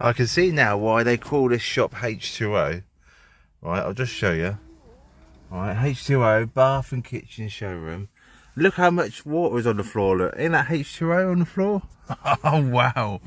I can see now why they call this shop H2O. Right, I'll just show you. Right, H2O, bath and kitchen showroom. Look how much water is on the floor. Look, ain't that H2O on the floor? oh, wow.